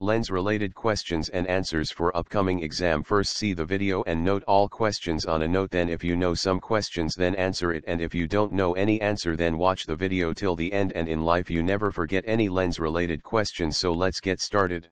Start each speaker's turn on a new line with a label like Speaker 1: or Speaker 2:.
Speaker 1: Lens related questions and answers for upcoming exam. First see the video and note all questions on a note. Then if you know some questions then answer it. And if you don't know any answer then watch the video till the end. And in life you never forget any lens related questions. So let's get started.